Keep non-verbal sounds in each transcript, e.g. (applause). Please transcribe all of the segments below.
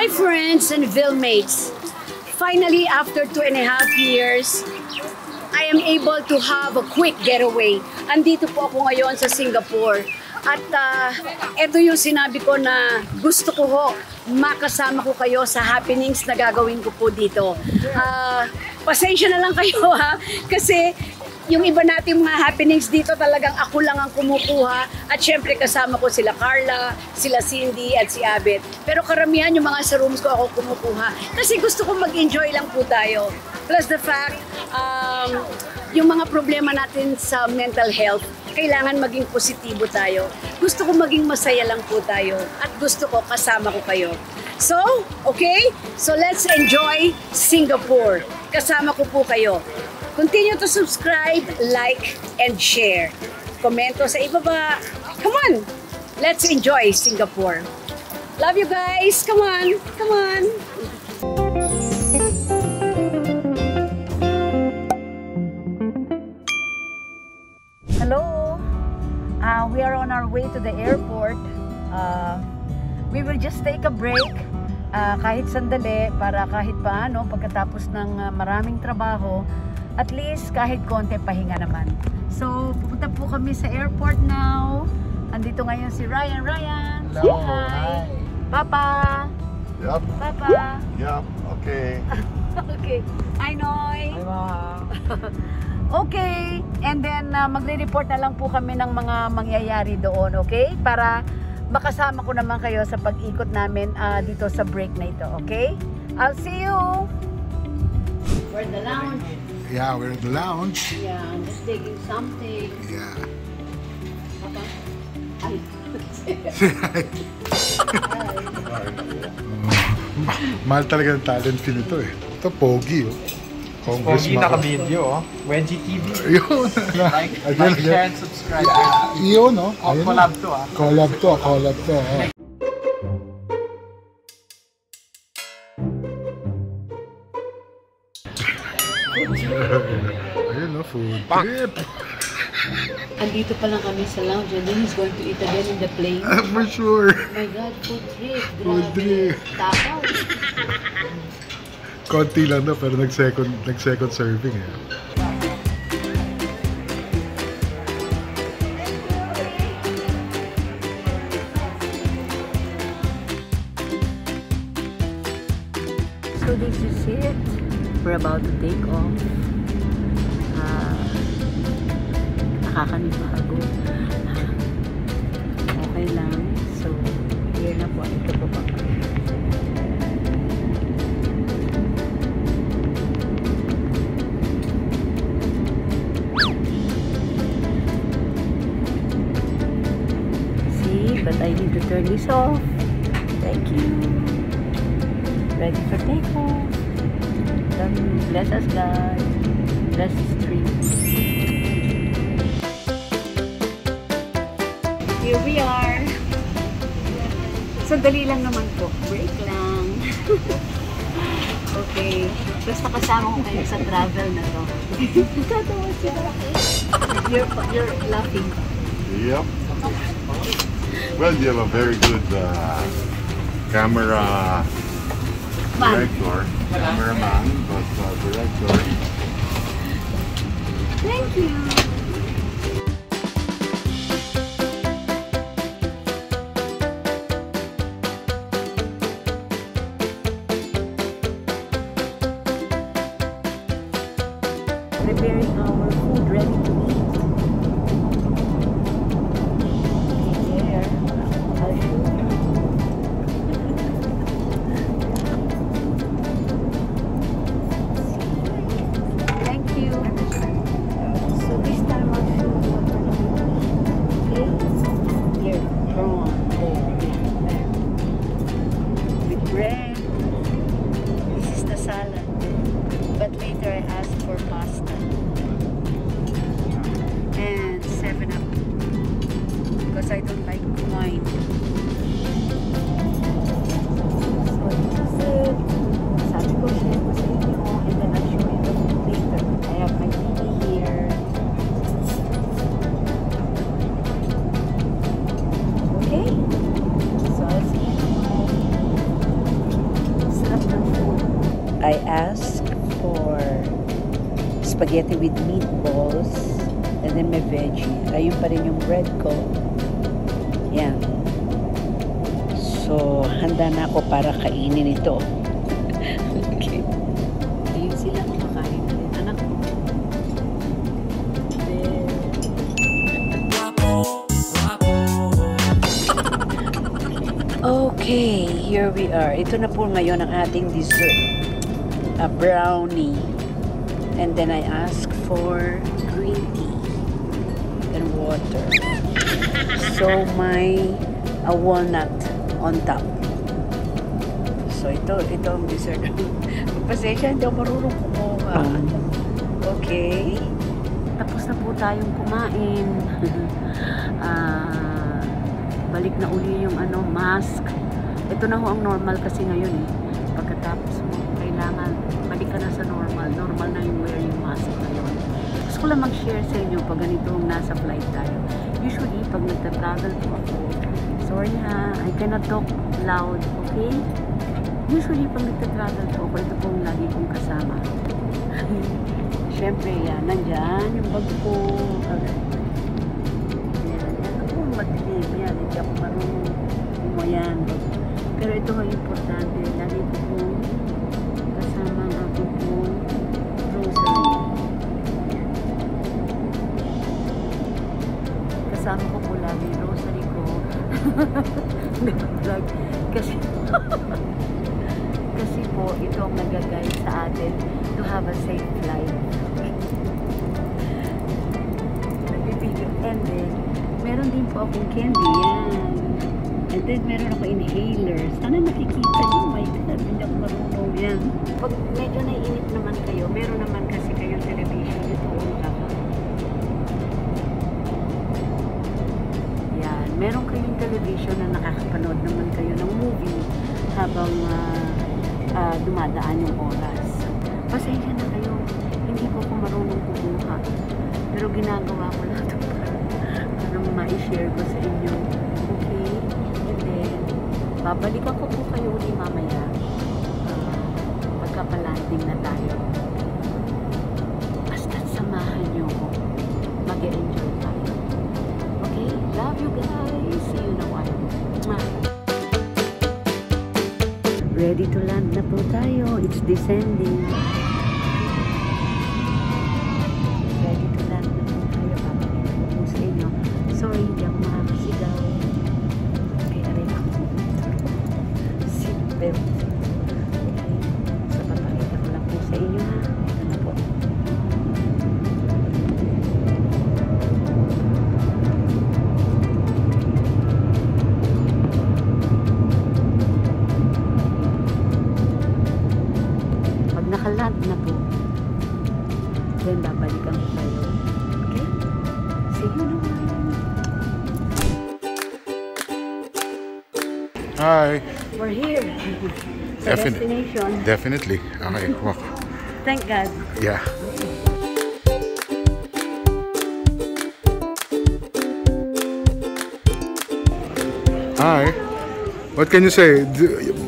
Hi friends and Villmates! Finally, after two and a half years, I am able to have a quick getaway. Andito po ako ngayon sa Singapore. At uh, ito yung sinabi ko na gusto ko ho makasama ko kayo sa happenings na gagawin ko po dito. Uh, pasensya na lang kayo ha, kasi yung iba nating mga happenings dito talagang ako lang ang kumukuha at syempre kasama ko sila Carla, sila Cindy at si Abet. Pero karamihan yung mga sa rooms ko ako kumukuha kasi gusto ko mag-enjoy lang po tayo. Plus the fact, um, yung mga problema natin sa mental health, kailangan maging positibo tayo. Gusto ko maging masaya lang po tayo at gusto ko kasama ko kayo. So, okay? So let's enjoy Singapore. Kasama ko po kayo. Continue to subscribe, like, and share. Komento sa ibaba. Come on! Let's enjoy Singapore. Love you guys! Come on! Come on! Hello! Uh, we are on our way to the airport. Uh, we will just take a break uh, kahit sandali para kahit paano pagkatapos ng uh, maraming trabaho at least kahit konti pahinga naman. So, pupunta po kami sa airport now. Andito ngayon si Ryan. Ryan, Hello, hi. hi. Papa. Yup. Papa. Yup. Okay. (laughs) okay. Hi, Noy. Hi, Mom. (laughs) Okay. And then, uh, magre-report na lang po kami ng mga mangyayari doon, okay? Para makasama ko naman kayo sa pag-ikot namin uh, dito sa break na ito, okay? I'll see you! We're in the lounge. Yeah, we're in the lounge. Yeah, I'm just taking something. Yeah. Papa? Ay. (laughs) Mahal talaga ng talent fee nito eh. Ito, Pogi. Oh. Pogi naka-video, oh. Wenji TV. Yun. Like, like, share, and subscribe. Yun, no? Oh, Ayun, collab to, ah. Collab to, collab to. oh. Ayun, no? Food trip. Andito pa lang kami sa lounge and then he's going to eat again in the plane. (laughs) For sure. my God, food trip. Food Grabe. trip. Takaw. Konti lang na, pero nag-second, nag-second serving eh. So this is it. We're about to take off. Ah, nakakanibago. You're, laughing. Yep. Well, you have a very good uh, camera Man. director, cameraman, but uh, director. Thank you. Spaghetti with meatballs and then may veggie. Ayun pa rin yung bread ko. Yan. So, handa na ako para kainin ito. (laughs) okay. Ayun sila kumakain na rin. Anak ko. Then, (laughs) Okay, here we are. Ito na po ngayon ang ating dessert. A brownie. And then I asked for green tea and water. So my a walnut on top. So ito, ito ang dessert. (laughs) Pasensya, hindi ako marunong kumuha. Okay. Tapos na po tayong kumain. (laughs) Ah, balik na uli yung ano, mask. Ito na ho ang normal kasi ngayon eh. Lang mag-share sa inyo pag ganitong nasa flight tayo. Usually, pag nagta-travel po ako, sorry ha, I cannot talk loud, okay? Usually, pag nagta-travel po ako, ito pong lagi kong kasama. (laughs) Siyempre, yan, nandyan yung bag ko. Yan, descending. Sa Definite- destination. Definitely. Okay, (laughs) walk. Thank God. Yeah. Hi. What can you say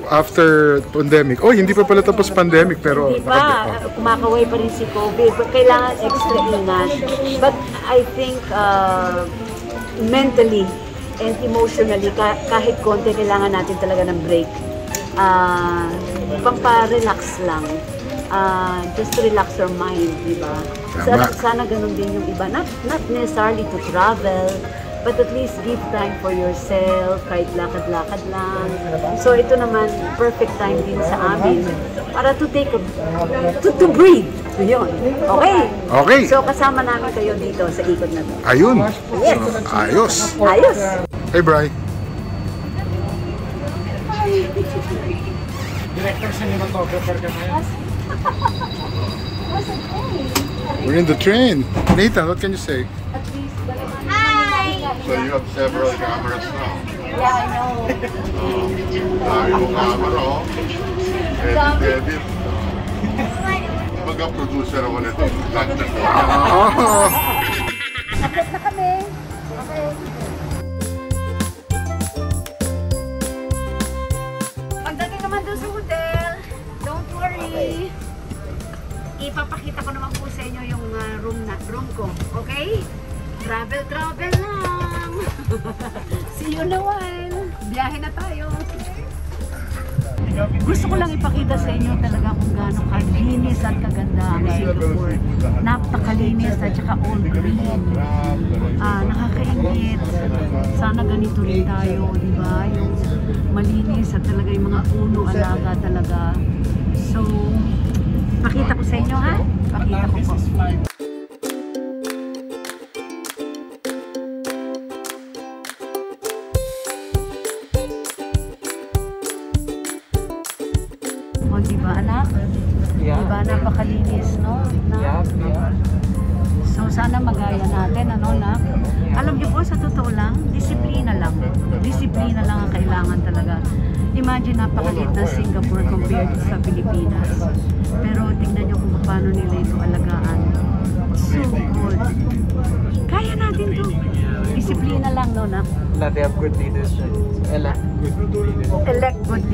after pandemic? Oh, hindi pa pala tapos pandemic pero Hindi pa, kumakaway pa rin si COVID. But kailangan extra ingat. But I think uh, mentally and emotionally, ka- kahit konti, kailangan natin talaga ng break. Uh, pampa-relax lang. Uh, just to relax your mind, di ba? Sana, sana ganun din yung iba. Not, not necessarily to travel, but at least give time for yourself, kahit lakad-lakad lang. So ito naman, perfect time din sa amin para to take a, to, to breathe. Yun. Okay? Okay. So kasama namin kayo dito sa ikot na to. Ayun. Yes. Ayos. Ayos. Hey, Bri. We're in the train. Nathan, what can you say? So you have several cameras now. Yeah, I know. Oh, dami mong camera, oh. Edit, edit. Pagka-producer ako nito, London ko. Oh. Akit na kami. Okay. Okay. Ipapakita ko naman po sa inyo yung uh, room na room ko. Okay? Travel, travel lang. (laughs) See you in while. Biyahe na tayo. Gusto ko lang ipakita sa inyo talaga kung gaano kalinis at kaganda ang Singapore. Napakalinis at saka all green. Ah, nakakaingit. Sana ganito rin tayo, di ba? Yung malinis at talaga yung mga puno alaga talaga. So, pakita ko sa inyo ha? Pakita ko po.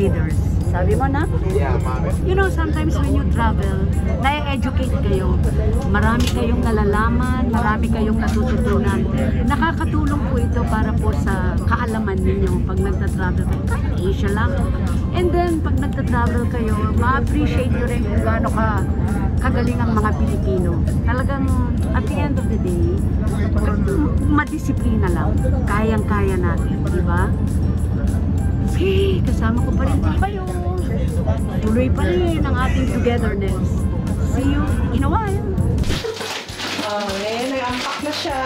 Leaders. Sabi mo na? You know, sometimes when you travel, na-educate kayo. Marami kayong nalalaman, marami kayong natututunan. Nakakatulong po ito para po sa kaalaman ninyo pag nagta-travel kayo. Kahit Asia lang. And then, pag nagta-travel kayo, ma-appreciate nyo rin kung gaano ka kagaling ang mga Pilipino. Talagang, at the end of the day, madisiplina lang. Kayang-kaya natin, di ba? Kasama ko pa rin po kayo. Tuloy pa rin ang ating togetherness. See you in a while. Okay, nag-unpack na siya.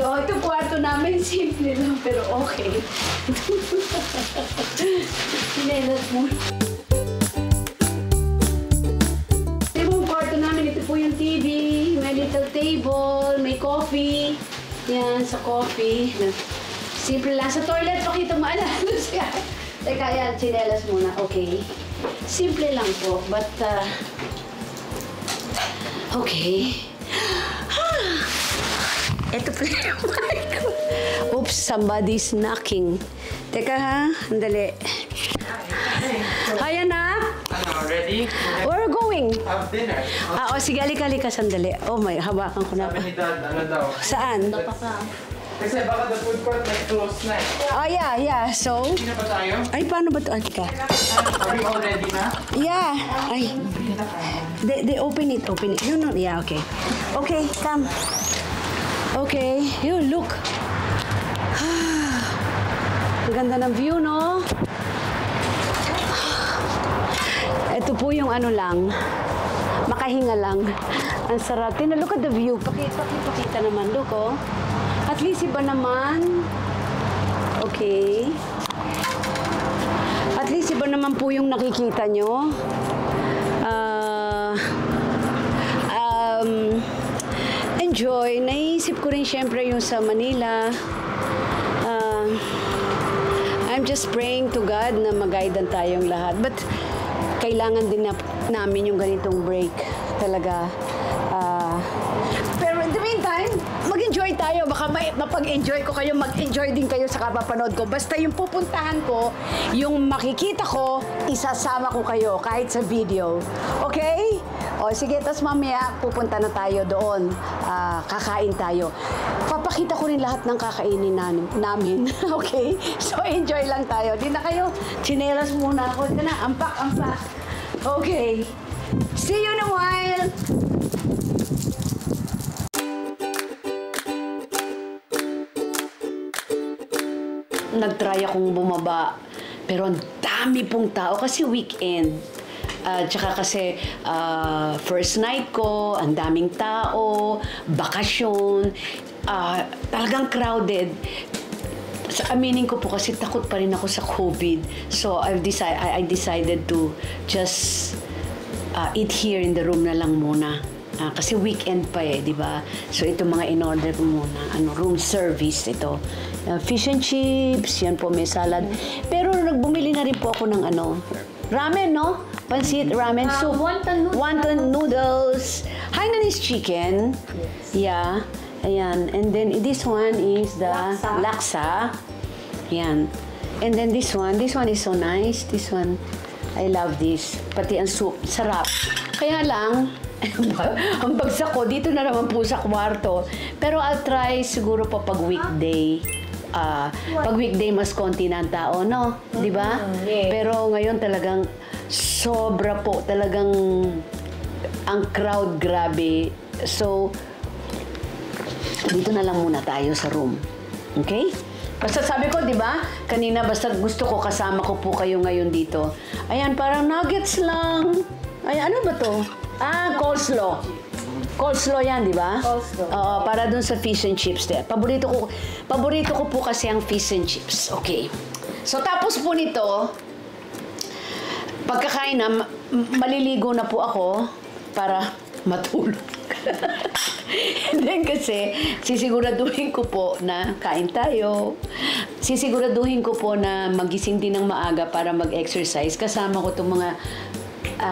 So, ito kwarto namin, (laughs) simple lang, pero okay. (laughs) Sinelas mo. Ito yung kwarto namin. Ito po yung TV, may little table, may coffee. Yan, sa coffee. Simple lang. Sa toilet, pakita mo, ala, siya. Teka, yan, sinelas muna. Okay. Simple lang po, but, uh, okay. (sighs) Ito pala yung mic ko. Oops, somebody's knocking. Teka ha, andali. Hi, anak. Ano, ready? Where are we going? Have dinner. Ah, oh, sige, halika, halika, sandali. Oh my, hawakan ko na. Sabi ni Dad, ano daw? Saan? Kasi baka the food court like close na eh. Oh, yeah, yeah. So, Hindi na ba tayo? ay, paano ba ito? Halika. Are we all ready na? Yeah. Ay. They, they open it, open it. No, no, yeah, okay. Okay, come. Okay, you look. (sighs) Ang ganda ng view, no? (sighs) Ito po yung ano lang, makahinga lang. Ang sarap. Tina, look at the view. Pakita, pakita naman. Look, oh. At least iba naman. Okay. At least iba naman po yung nakikita nyo. Ah, um, enjoy. Naisip ko rin syempre yung sa Manila. Ah, I'm just praying to God na mag-guidean tayong lahat. But kailangan din na, namin yung ganitong break talaga. Ah, pero in the meantime, mag-enjoy tayo. Baka may, mapag-enjoy ko kayo, mag-enjoy din kayo sa kapapanood ko. Basta yung pupuntahan ko, yung makikita ko, isasama ko kayo kahit sa video. Okay? O sige, tapos mamaya pupunta na tayo doon. Ah, kakain tayo. Papakita ko rin lahat ng kakainin namin. namin. (laughs) okay? So enjoy lang tayo. Di na kayo. Chinelas muna ako. Ito na, ampak, ampak. Okay. See you in a while. Nagtry akong bumaba. Pero ang dami pong tao kasi weekend. At tsaka kasi ah, first night ko, ang daming tao, bakasyon, ah, talagang crowded. Sa aminin ko po kasi takot pa rin ako sa COVID. So I've decided I, I decided to just uh, eat here in the room na lang muna. Ah, kasi weekend pa eh, di ba? So ito mga in-order ko muna, ano, room service ito. Ah, fish and chips, yan po may salad. Pero nagbumili na rin po ako ng ano, ramen, no? Pansit, ramen soup. wonton noodles. Wonton noodles. Hainanese chicken. Yeah. Ayan. And then this one is the Laksa. laksa. Yan. And then this one, this one is so nice. This one, I love this. Pati ang soup, sarap. Kaya lang, (laughs) ang bagsak ko, dito na naman po sa kwarto. Pero I'll try siguro po pag weekday. Ah, pag weekday, mas konti na ang tao, no? Di ba? Pero ngayon talagang sobra po. Talagang ang crowd grabe. So, dito na lang muna tayo sa room. Okay? Basta sabi ko, di ba? Kanina basta gusto ko kasama ko po kayo ngayon dito. Ayan, parang nuggets lang. Ay, ano ba to? Ah, coleslaw. Coleslaw yan, di ba? Coleslaw. Oo, para dun sa fish and chips. Din. Paborito ko, paborito ko po kasi ang fish and chips. Okay. So, tapos po nito, pagkakain na, ma- maliligo na po ako para matulog. And (laughs) then kasi, sisiguraduhin ko po na kain tayo. Sisiguraduhin ko po na magising din ng maaga para mag-exercise. Kasama ko itong mga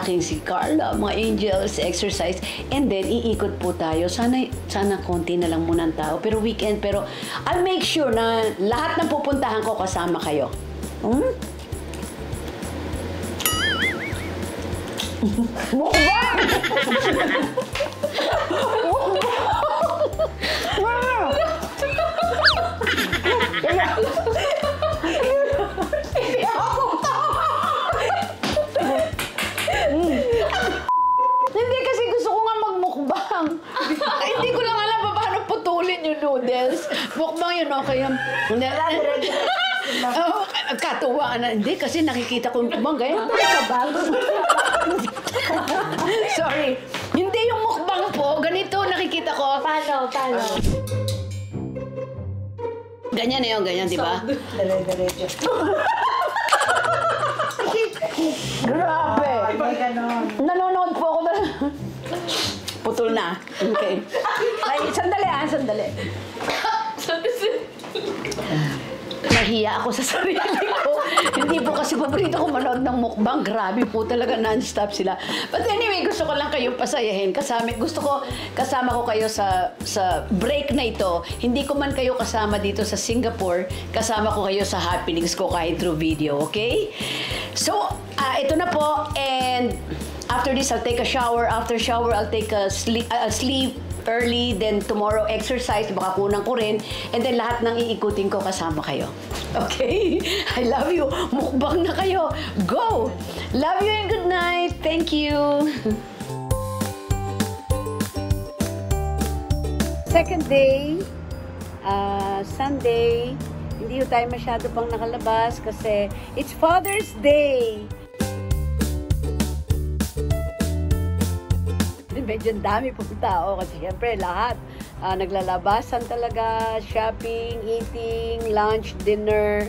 aking si Carla, mga angels, exercise. And then, iikot po tayo. Sana, sana konti na lang muna ang tao. Pero weekend, pero I'll make sure na lahat ng pupuntahan ko kasama kayo. Hmm? (laughs) Hindi (laughs) yung noodles. Mukbang yun, okay. Hindi. (laughs) Oh, katuwa na. Hindi, kasi nakikita ko yung mukbang. Ganyan talaga bago. (laughs) Sorry. Hindi yung mukbang po. Ganito nakikita ko. Paano? Paano? Ganyan na yun, ganyan, di ba? (laughs) Grabe! Nanonood po ako na. Putol na. Okay. Ay, sandali ah, sandali. Nahiya ako sa sarili ko. Hindi po kasi paborito ko manood ng mukbang. Grabe po talaga non-stop sila. But anyway, gusto ko lang kayong pasayahin. Kasama, gusto ko kasama ko kayo sa sa break na ito. Hindi ko man kayo kasama dito sa Singapore. Kasama ko kayo sa happenings ko kahit through video, okay? So, ah, ito na po. And after this, I'll take a shower. After shower, I'll take a sleep, a sleep early, then tomorrow exercise, baka kunan ko rin, and then lahat ng iikutin ko kasama kayo. (laughs) Okay? I love you. Mukbang na kayo. Go! Love you and good night. Thank you. (laughs) Second day, ah, Sunday, hindi tayo masyado pang nakalabas kasi it's Father's Day. Medyo dami pong tao kasi syempre lahat ah, naglalabasan talaga, shopping, eating, lunch, dinner.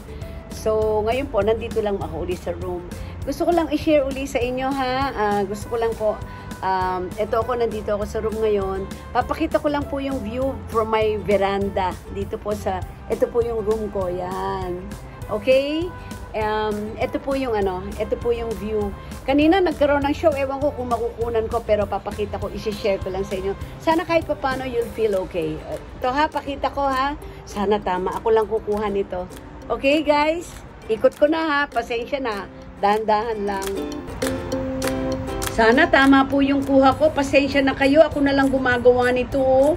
So, ngayon po, nandito lang ako uli sa room. Gusto ko lang i-share uli sa inyo ha. Ah, gusto ko lang po, um, eto ako, nandito ako sa room ngayon. Papakita ko lang po yung view from my veranda. Dito po sa, ito po yung room ko, yan. Okay? Um, ito po yung ano, ito po yung view. Kanina nagkaroon ng show, ewan ko kung makukunan ko, pero papakita ko, isi-share ko lang sa inyo. Sana kahit pa paano you'll feel okay. Ito ha, pakita ko ha. Sana tama, ako lang kukuha nito. Okay guys, ikot ko na ha, pasensya na. Dahan-dahan lang. Sana tama po yung kuha ko. Pasensya na kayo. Ako na lang gumagawa nito.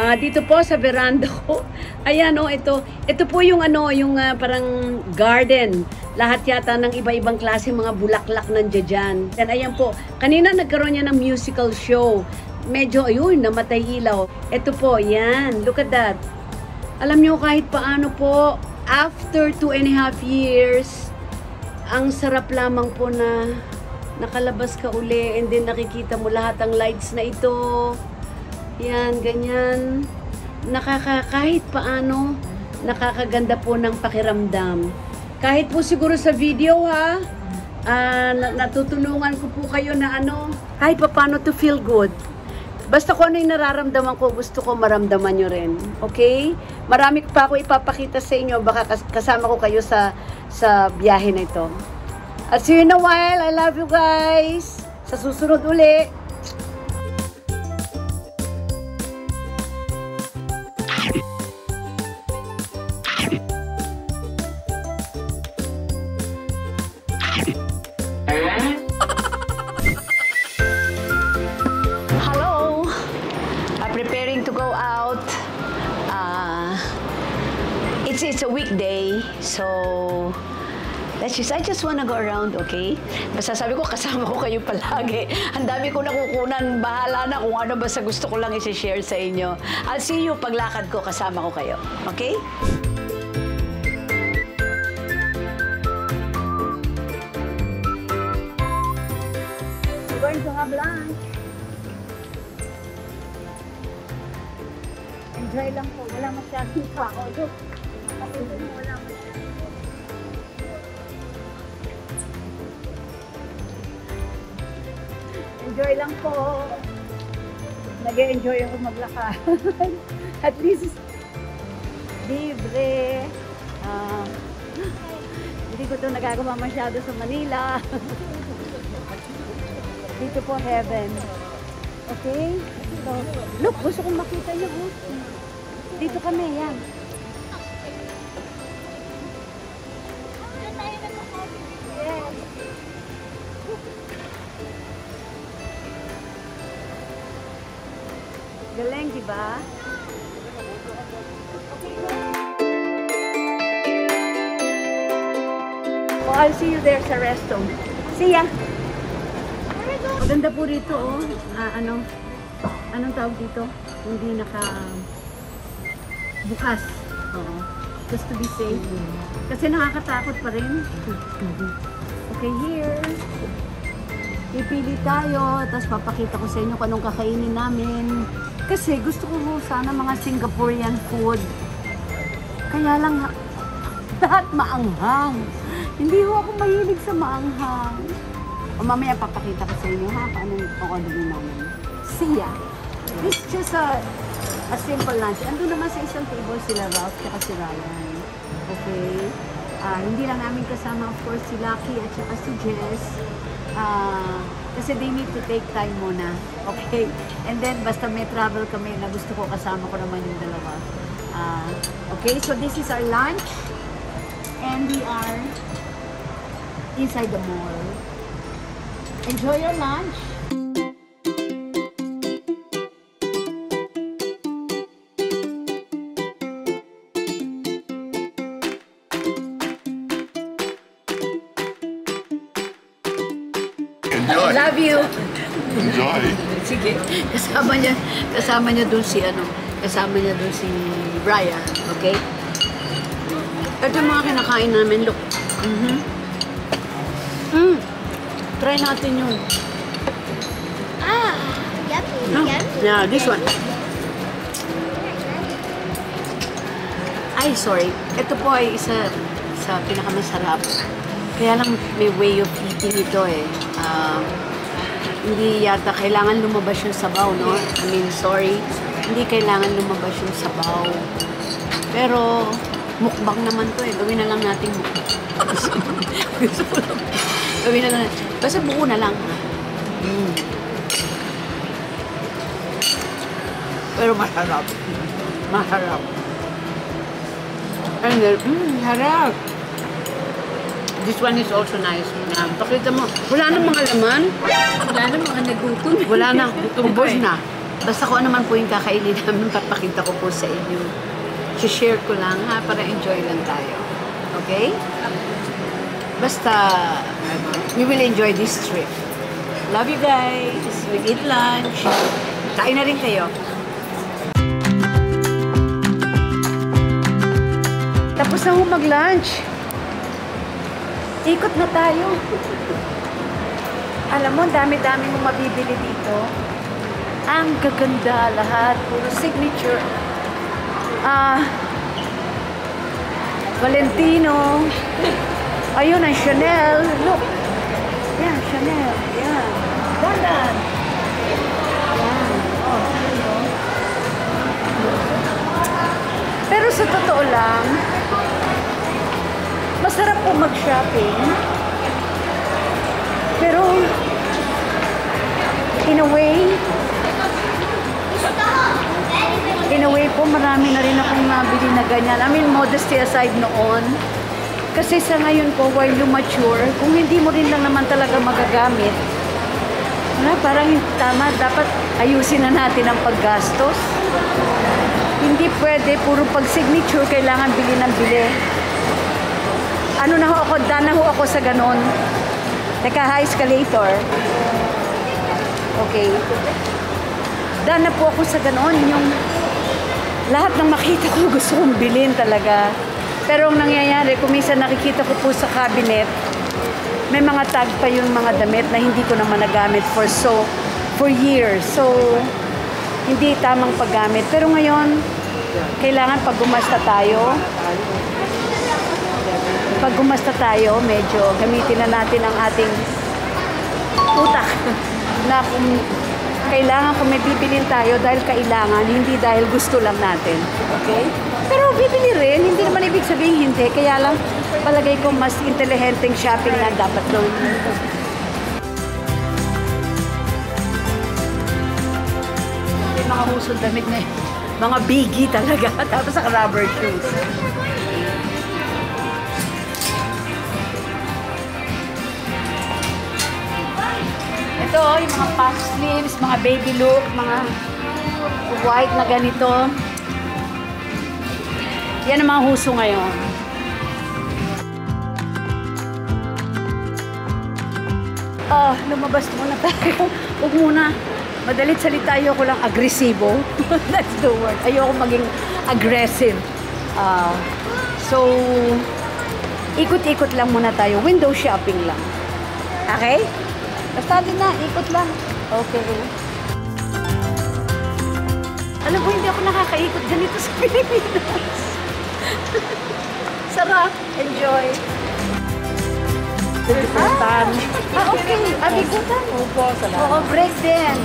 Ah, dito po sa veranda ko. (laughs) Ayan oh, ito. Ito po yung ano, yung ah, parang garden. Lahat yata ng iba-ibang klase mga bulaklak nandiyan dyan. And ayan po, kanina nagkaroon niya ng musical show. Medyo, ayun, namatay ilaw. Ito po, yan. Look at that. Alam nyo, kahit paano po, after two and a half years, ang sarap lamang po na nakalabas ka uli and then nakikita mo lahat ng lights na ito. Yan, ganyan. Nakaka, kahit paano, nakakaganda po ng pakiramdam. Kahit po siguro sa video ha, ah, na- natutulungan ko po kayo na ano, kahit pa paano to feel good. Basta kung ano yung nararamdaman ko, gusto ko maramdaman nyo rin. Okay? Marami pa ako ipapakita sa inyo. Baka kas- kasama ko kayo sa, sa biyahe na ito. At see you in a while. I love you guys. Sa susunod uli. Just, I just wanna go around, okay? Basta sabi ko, kasama ko kayo palagi. Ang dami ko nakukunan, bahala na kung ano ba sa gusto ko lang i-share sa inyo. I'll see you paglakad ko, kasama ko kayo. Okay? We're going to have lunch. Enjoy lang po. Wala masyadong tao. Look. Nag-enjoy ako maglakad. (laughs) At least, libre. Ah, hindi ko ito nagagawa masyado sa Manila. (laughs) Dito po, heaven. Okay? So, look, gusto kong makita niyo. oh. Dito kami, yan. Ba? Oh, I'll see you there sa resto. See ya! Maganda po rito, oh. Ah, ano, anong tawag dito? Hindi naka bukas. Oo. Just to be safe. Kasi nakakatakot pa rin. Okay, here. Pipili tayo, tapos papakita ko sa inyo kung anong kakainin namin. Kasi gusto ko ho sana mga Singaporean food. Kaya lang, ha- (laughs) lahat maanghang. Hindi ho ako mahilig sa maanghang. O mamaya papakita ko sa inyo ha, kung anong orderin namin. See ya! This is just a, a simple lunch. Ando naman sa isang table sila Ralph at si Ryan. Okay? Ah, hindi lang namin kasama of course si Lucky at saka si Jess. Ah, kasi they need to take time muna. Okay? And then basta may travel kami na gusto ko kasama ko naman yung dalawa. Ah, okay, so this is our lunch. And we are inside the mall. Enjoy your lunch. Enjoy. Love you. Enjoy. Sige. Kasama niya, kasama niya doon si ano, kasama niya doon si Brian, okay? Ito yung mga kinakain namin, look. Mhm. Mm. Try natin yun. Ah, yummy, No? yummy. Yeah, this one. Ay, sorry. Ito po ay isa sa pinakamasarap. Kaya lang may way of eating ito eh. Um, hindi yata kailangan lumabas yung sabaw, no? I mean, sorry. Hindi kailangan lumabas yung sabaw. Pero, mukbang naman to eh. Gawin na lang natin mukbang. (laughs) Gawin na lang. Basta buo na lang. Mm. Pero masarap. Masarap. And then, mm, harap. This one is also nice. Yan. Pakita mo. Wala na mga laman. Wala na mga nagutom. Wala na. (laughs) Ubos na. Basta kung ano man po yung kakainin namin, papakita ko po sa inyo. share ko lang ha, para enjoy lang tayo. Okay? Basta, we will enjoy this trip. Love you guys. We eat lunch. Kain na rin kayo. Tapos na ho mag-lunch. Ikot na tayo. Alam mo, dami-dami mong mabibili dito. Ang gaganda lahat. Puro signature. Ah, Valentino. Ayun, ang Chanel. Look. Yan, Chanel. Yan. Dandan. Yan. Oh, ano? Pero sa totoo lang, masarap po mag-shopping. Pero, in a way, in a way po, marami na rin akong nabili na ganyan. I mean, modesty aside noon. Kasi sa ngayon po, while you mature, kung hindi mo rin lang naman talaga magagamit, wala, parang tama. Dapat ayusin na natin ang paggastos. Hindi pwede, puro pag signature, kailangan bili ng bili. Ano na ho ako, daan na ho ako sa ganon. Teka, ha, escalator. Okay. Daan na po ako sa ganon, yung lahat ng makita ko (laughs) gusto kong bilhin talaga. Pero ang nangyayari, kung nakikita ko po sa cabinet, may mga tag pa yung mga damit na hindi ko naman nagamit for so, for years. So, hindi tamang paggamit. Pero ngayon, kailangan pag gumasta tayo, pag gumasta tayo, medyo gamitin na natin ang ating utak (laughs) na kung kailangan kung may bibilin tayo dahil kailangan, hindi dahil gusto lang natin. Okay? Pero bibili rin, hindi naman ibig sabihin hindi. Kaya lang, palagay ko mas intelihenteng shopping na dapat mo. May mga husod damit na yun. Mga biggie talaga. (laughs) Tapos sa rubber shoes. Ito, yung mga puff sleeves, mga baby look, mga white na ganito. Yan ang mga huso ngayon. Ah, lumabas muna (laughs) tayo. Huwag muna. Madalit salita, ayoko lang agresibo. (laughs) That's the word. Ayoko maging aggressive. Ah, so, ikot-ikot lang muna tayo. Window shopping lang. Okay? Basta din na, ikot lang. Okay. Alam mo, hindi ako nakakaikot ganito sa (laughs) Pilipinas. Sarap. Enjoy. Ah, ah, okay. Abigutan. Opo, salamat. Oo, break din.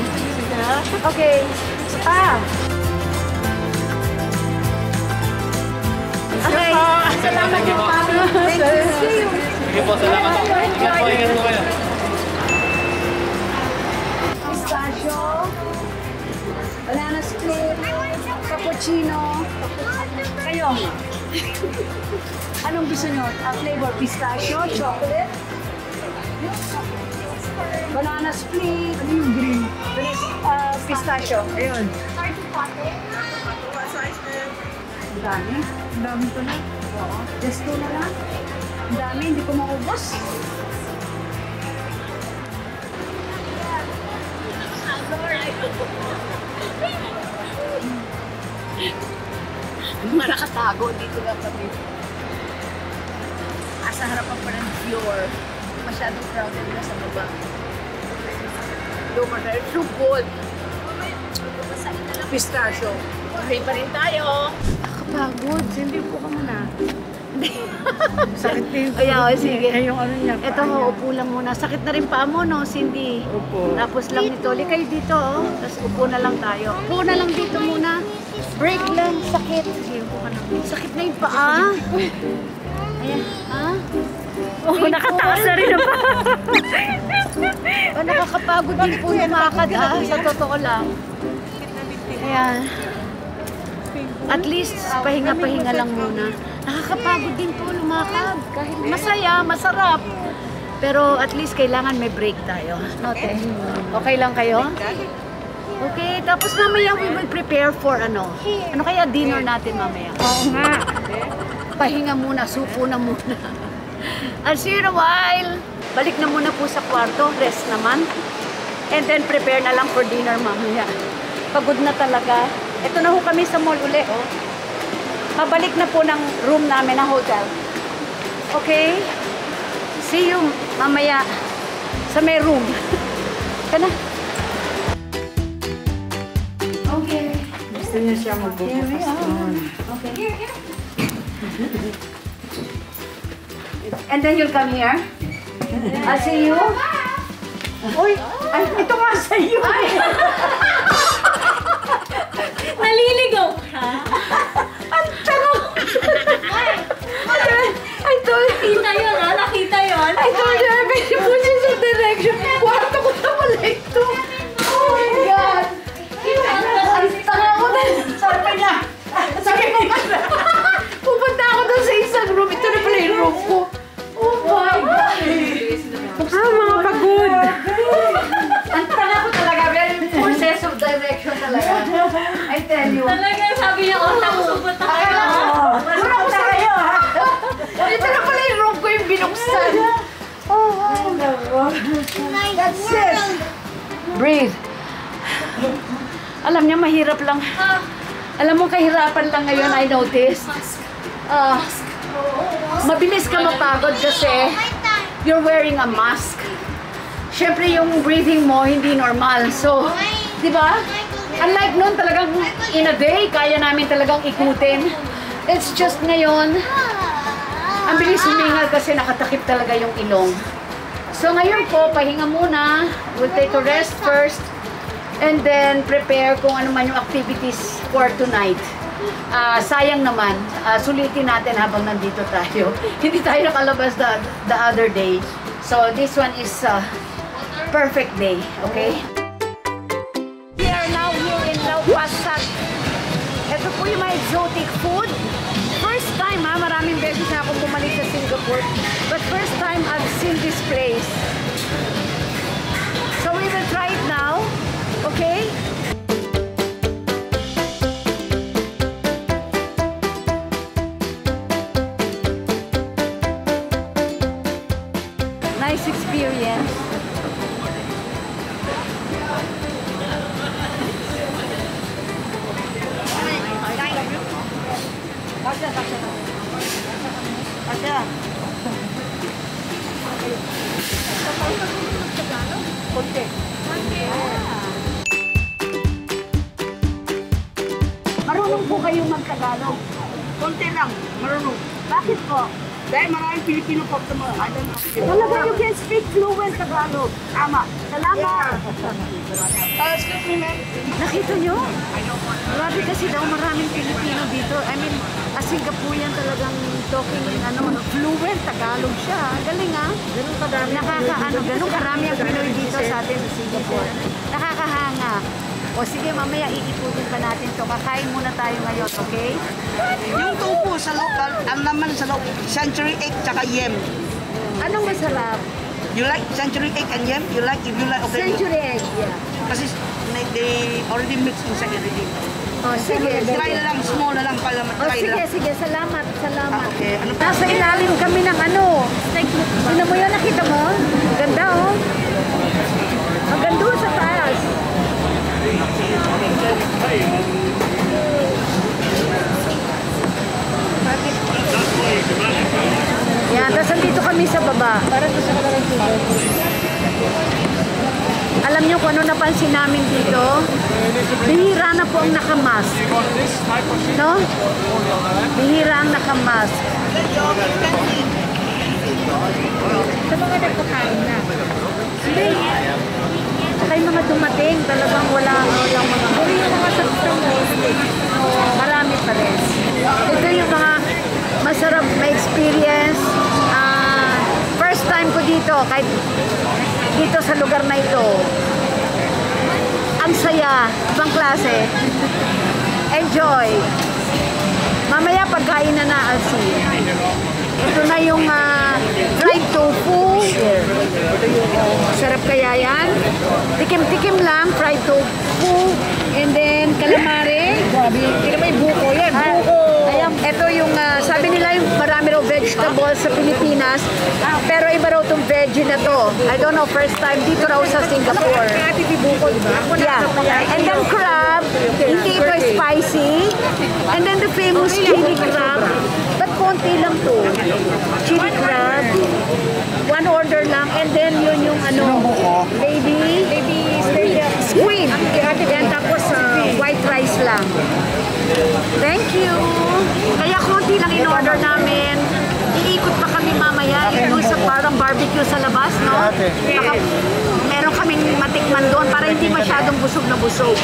(laughs) Okay. Ah. Okay. Salamat po, Mami. Thank you. See you. Sige po, salamat. Ingat po, ingat po kayo. Pistachio, banana split, cappuccino. Kayo. Anong gusto nyo? Ang flavor, pistachio, chocolate, banana split, ano yung green? Uh, pistachio. Ayun. Ang dami. Ang dami ko na. Just two na lang. Ang dami, hindi ko maubos. Mga nakatago dito lang kami. Asa harapan pa ng floor. Masyadong crowded na sa baba. Lower tayo. True gold. Pistachio. Okay pa rin tayo. Nakapagod. Hindi po ka muna. Sakit din. Ay, oh, sige. Eh, yung ano niya. Ito ho, upo lang muna. Sakit na rin pa mo, no, Cindy? Opo. Tapos lang ni Toli. Kayo dito, oh. Tapos upo na lang tayo. Upo na lang dito muna. Break lang. Sakit. Sige, upo ka na. Sakit na yung paa. Ayan. Ha? Oh, nakataas na rin paa. oh, nakakapagod din po lumakad, ha? Sa totoo lang. Ayan. At least, pahinga-pahinga lang muna. Nakakapagod din po lumakad. Kahit masaya, masarap. Pero at least kailangan may break tayo. Okay? Okay lang kayo? Okay, tapos mamaya we will prepare for ano. Ano kaya dinner natin mamaya? Oo nga. Pahinga muna, supo na muna. I'll see you in a while. Balik na muna po sa kwarto, rest naman. And then prepare na lang for dinner mamaya. Pagod na talaga. Ito na ho kami sa mall uli, oh. Pabalik na po ng room namin na hotel. Okay? See you mamaya sa may room. (laughs) Kana? Okay. Gusto niya siya magbubukas doon. Okay. (laughs) And then you'll come here. I'll see you. Uy, ay, ito nga sa iyo. (laughs) Naliligaw told you. Nakita yun, ha? Nakita yun. I told you, I've been pushing sa direction. Kwarto ko na pala ito. Oh my God. Ang tanga ko na. Sabi niya. Sabi ko pala. Pupunta ako doon sa isang room. Ito na pala yung room ko. Oh my God. Ah, mga pagod. Ang tanga ko talaga. Very sense of direction talaga. I tell you. Talaga, sabi niya, oh, tapos pupunta kayo. Akala ko, Ito na pala yung room ko, That's it. Breathe. Alam niyo, mahirap lang. Alam mo, kahirapan lang ngayon, I noticed. Ah, mabilis ka mapagod kasi you're wearing a mask. Siyempre, yung breathing mo, hindi normal. So, di ba? Unlike noon, talagang in a day, kaya namin talagang ikutin. It's just ngayon, ang bilis humingal kasi nakatakip talaga yung ilong. So ngayon po, pahinga muna. We'll take a rest first. And then prepare kung ano man yung activities for tonight. Ah, sayang naman, ah, sulitin natin habang nandito tayo. (laughs) Hindi tayo nakalabas the, the other day. So this one is a perfect day, okay? We are now here in Lau Pasat. Ito po yung mga exotic food. Beses na akong bumalik sa Singapore. Century egg tsaka yam. Anong masarap? You like century egg and yam? You like, if you like, okay. Century egg, yeah. Kasi they, already mixed inside everything. O sige, Try na lang, small na lang para O matry sige, lang. sige. Salamat, salamat. Ah, okay. Ano pa? Nasa ilalim kami ng ano. Sino mo yun? Nakita mo? Ganda oh. Ang ganda oh sa taas. Yan, tapos nandito kami sa baba. Parang gusto ko lang Alam niyo kung ano napansin namin dito? Bihira na po ang nakamask. No? Bihira ang nakamask. Sa mga nagkakain na. Hindi. Kaya mga dumating, talagang wala, walang mga... Pero yung mga marami pa rin. Ito yung mga masarap na experience. Ah, first time ko dito, kahit dito sa lugar na ito. Ang saya, ibang klase. Enjoy. Mamaya pagkain na na, Alsi. Ito na yung ah, fried tofu. Sarap kaya yan. Tikim-tikim lang, fried tofu. And then, calamari. Grabe. Hindi may buko yan. Buko. Ito yung, ah, sabi nila yung marami raw vegetables sa Pilipinas. Pero iba raw tong veggie na to. I don't know, first time dito raw sa Singapore. Yeah. And then crab. Hindi ito spicy. And then the famous chili crab. But konti lang to. Chili crab. One order lang. And then yun yung ano, baby. Baby squid. Yan tapos ah, white rice lang. Thank you. Kaya konti lang in-order namin. Iikot pa kami mamaya doon sa parang barbecue sa labas, no? Baka meron kaming matikman doon para hindi masyadong busog na busog.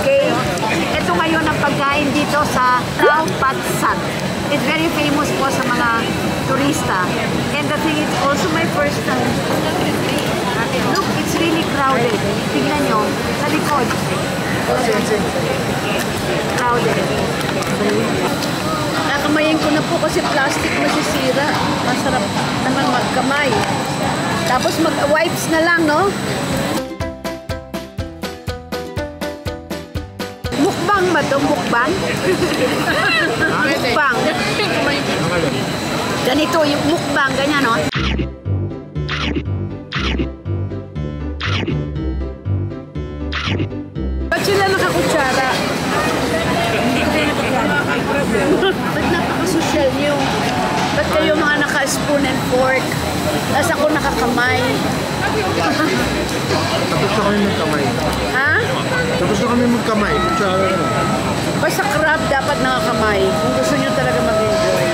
Okay? Ito ngayon ang pagkain dito sa Tao Pat Sat. It's very famous po sa mga turista. And the thing, it's also my first time. Look, it's really crowded. Tignan nyo, sa likod. Crowded. Kakamayin ko na po kasi plastic masisira. Masarap naman magkamay. Tapos mag-wipes na lang, no? Mukbang ba to? Mukbang? mukbang. Ganito yung mukbang, ganyan, no? Naka-spoon and fork. Tapos ako nakakamay. Tapos na kami magkamay. Ha? Tapos na kami magkamay. Kutsara na. Basta crab dapat nakakamay. Kung gusto nyo talaga mag-enjoy.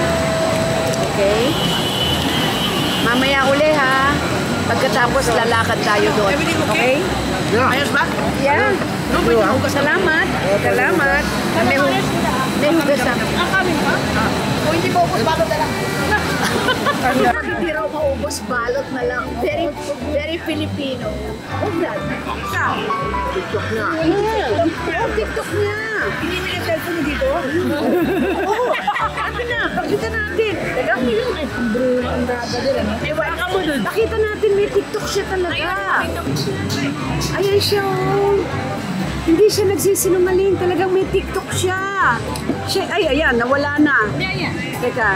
Okay? Mamaya uli ha. Pagkatapos lalakad tayo doon. Okay? Yeah. Ayos ba? Yeah. Salamat. Salamat. May, hu- may hugasan. Ang kami ba? Kung hindi po ubos, balot na lang. Pag hindi raw maubos, balot na lang. Very, very Filipino. What's that? Ikaw? TikTok. Yeah. Oh, TikTok niya. Hindi yung cellphone dito? Oo. Ano na? Pakita natin. Teka, yun. Ay, ang braga din. ano? Ay, wala ka mo dun. Pakita natin, may TikTok siya talaga. Ayan siya, oh. Hindi siya nagsisinungaling. Talagang may TikTok siya. siya ay, ayan, nawala na. Teka.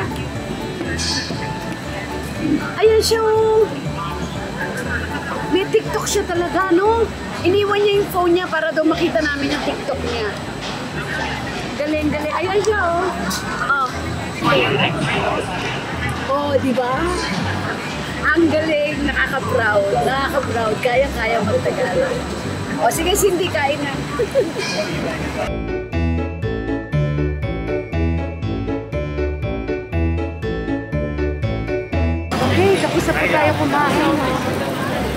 Ayan siya, oh. May TikTok siya talaga, no? Iniwan niya yung phone niya para daw makita namin yung TikTok niya. Galing, galing. Ayan siya, oh. Oh. Oh, di ba? Ang galing, nakaka-proud. Nakaka-proud. Kaya-kaya magtagalog. O sige, Cindy, kain na. (laughs) na po tayo kumain.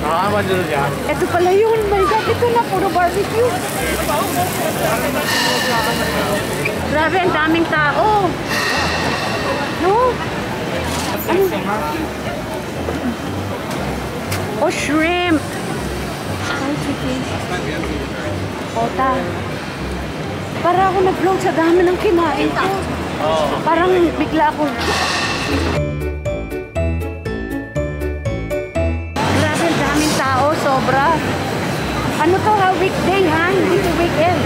Nakakaman dito siya. Ito pala yun. My God, ito na. Puro barbecue. Grabe, ang daming tao. No? Ano? Oh, shrimp. Ay, sige. Ota. Para ako nag-vlog sa dami ng kinain ko. Parang bigla ako. Tao, sobra. Ano to ha? Weekday ha? Hindi weekend.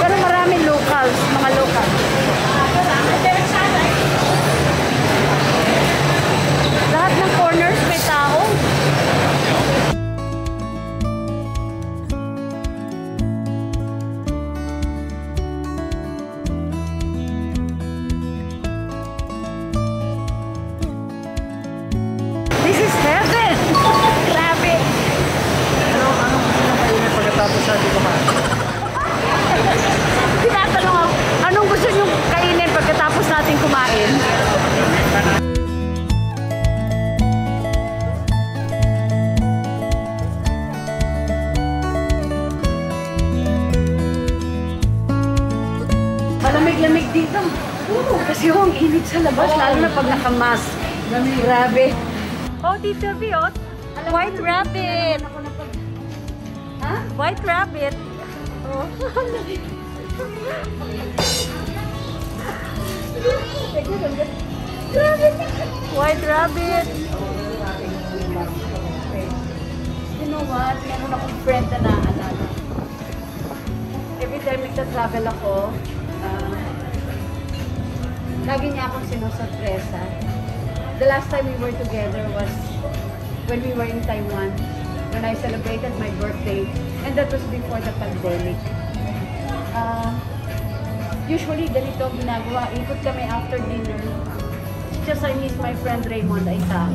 Pero marami locals, mga local. Pagkatapos natin kumain. Tinatanong ako, anong gusto niyong kainin pagkatapos natin kumain? Malamig-lamig dito. Oo, kasi yung init sa labas, lalo na pag nakamask. Grabe. Oh, Tito Biot. White rabbit. White rabbit. Oh. White rabbit. You know what? Meron akong friend na naalala. Every time nagta-travel ako, ah, lagi niya akong sinusurpresa. The last time we were together was when we were in Taiwan, when I celebrated my birthday, and that was before the pandemic. Ah, usually, ganito ginagawa. Ikot kami after dinner. Just I miss my friend Raymond Aita.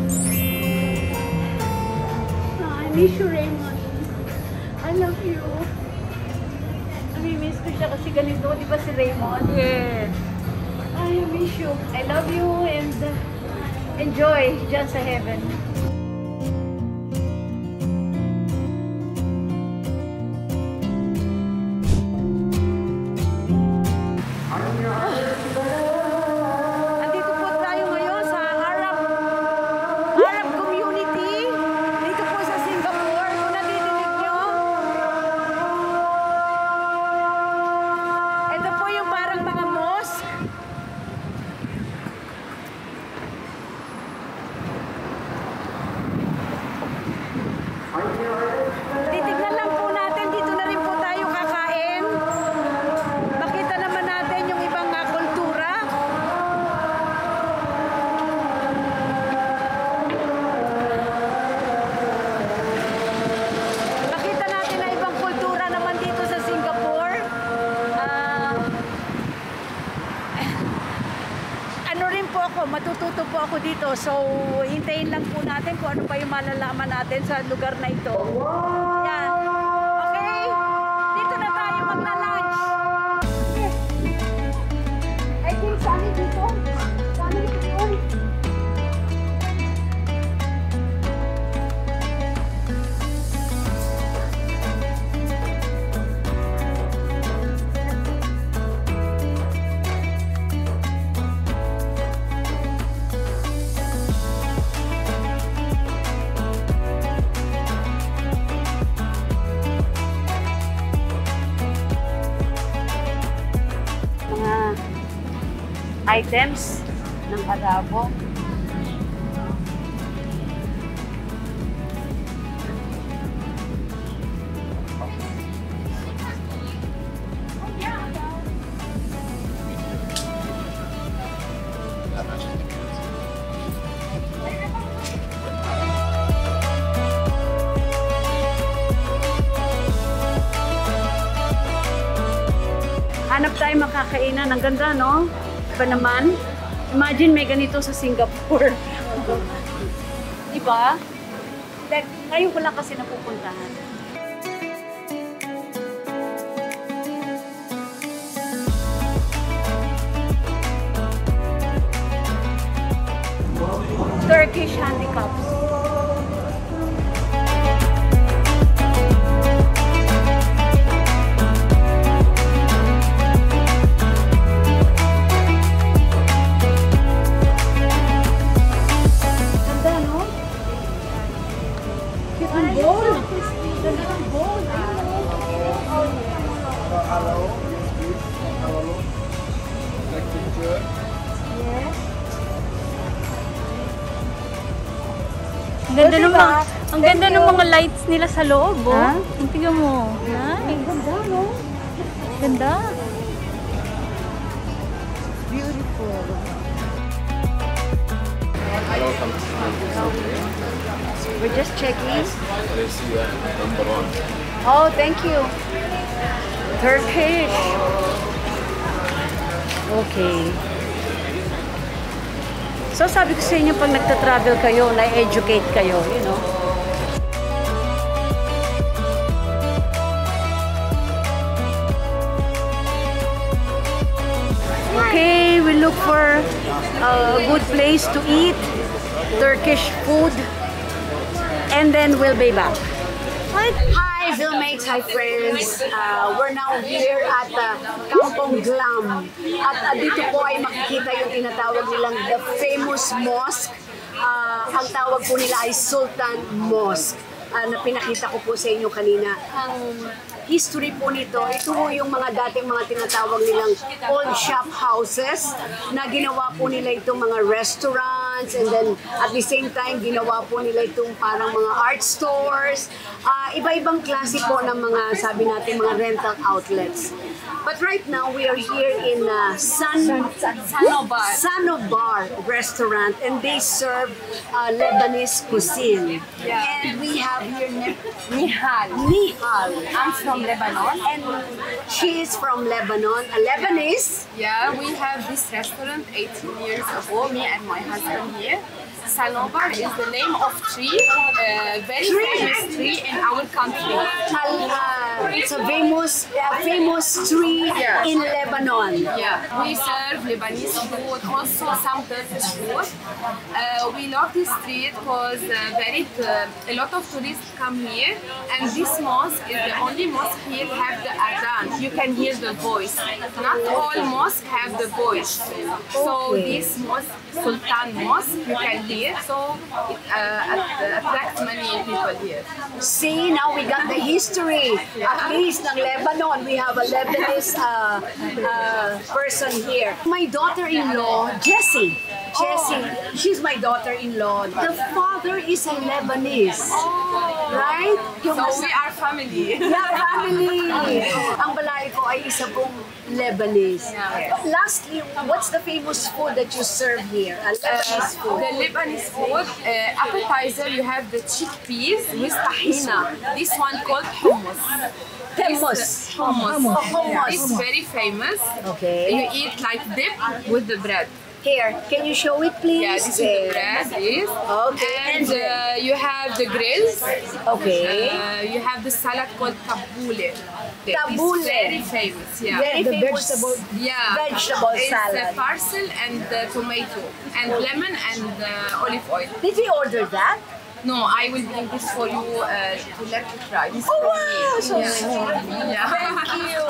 Ah, I miss you, Raymond. I love you. Nami-miss ko siya kasi ganito, di ba si Raymond? Yes. I miss you. I love you and uh, enjoy dyan sa heaven. Items ng Arabo. Hanap tayo makakainan. Ang ganda, no? Iba naman. Imagine may ganito sa Singapore. (laughs) diba? Like, ngayon ko lang kasi napupuntahan. Turkish handicrafts. Nila sa loob, oh. Ha? Ang Tingnan mo. Nice. Ganda, no? Ganda. Beautiful. We're just checking. Oh, thank you. Turkish. Okay. So sabi ko sa inyo, pag nagta-travel kayo, na-educate kayo, you know. Look for a good place to eat, Turkish food, and then we'll be back. Hi, Vilmates! Hi, friends! Uh, we're now here at uh, Kampong Glam. At uh, dito po ay makikita yung tinatawag nilang the famous mosque. Uh, ang tawag po nila ay Sultan Mosque. Uh, na pinakita ko po sa inyo kanina. Ang history po nito, ito po yung mga dating mga tinatawag nilang old shop houses na ginawa po nila itong mga restaurants and then at the same time ginawa po nila itong parang mga art stores. Ah, iba-ibang klase po ng mga sabi natin mga rental outlets. But right now we are here in uh, San Sanobar Sanobar restaurant and they serve uh, Lebanese cuisine. And we have here Nihal. Nihal. I'm from Lebanon. And she is from Lebanon, a Lebanese. Yeah, we have this restaurant 18 years ago, me and my husband here. Sanobar is the name of tree, uh, very famous tree in our country. It's a famous, a famous tree Yeah. in Lebanon. Yeah, we serve Lebanese food, also some Turkish food. Uh, we love this street because uh, very uh, a lot of tourists come here, and this mosque is the only mosque here have the adhan. You can hear the voice. Not all mosques have the voice. So Okay. this mosque, Sultan Mosque, you can hear. So it uh, att- attracts many people here. See, now we got the history. At least ng Lebanon, we have a Lebanese uh, uh, person here. My daughter-in-law, Jessie. Jessie, she's my daughter-in-law. The father is a Lebanese. Right? Yung So we are family. Yeah, family. Ang balay ko ay isa pong Lebanese. But lastly, what's the famous food that you serve here? A Lebanese food. The Lebanese food, uh, appetizer, you have the chickpeas with tahina. This one called hummus. Hummus. Hummus. Hummus. It's very famous. Okay. You eat like dip with the bread. Here, can you show it, please? Yeah, this is the There. bread. Is. Okay. And uh, you have the grills. Okay. Uh, you have the salad called tabbouleh. Tabbouleh. Very famous. Yeah. Very the famous vegetable- Yeah, vegetable it's salad. uh, parsley and uh, tomato and lemon and uh, olive oil. Did we order that? No, I will bring this for you uh, to let you try. This Oh wow, so yeah. sweet. Yeah. Thank you.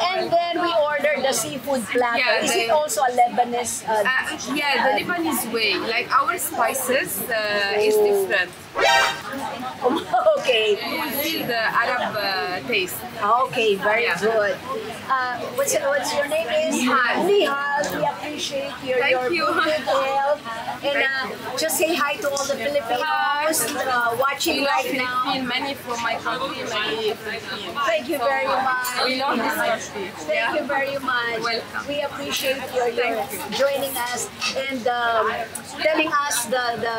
And then we ordered the seafood platter. Yeah, Is it also a Lebanese? Uh, Uh, yeah, the Lebanese way. Like our spices uh, is different. (laughs) okay. You will feel the Arab uh, taste. Okay, very Yeah. good. Uh, what's what's your name is? Nihal. Nihal. We appreciate your Thank your you. good help. And uh, just say hi to all the Filipinos uh, watching We right now. Many from my country, many Philippines. Thank you very much. We love this country. Thank you very much. Welcome. We appreciate your, your you. joining us and um, telling us the, the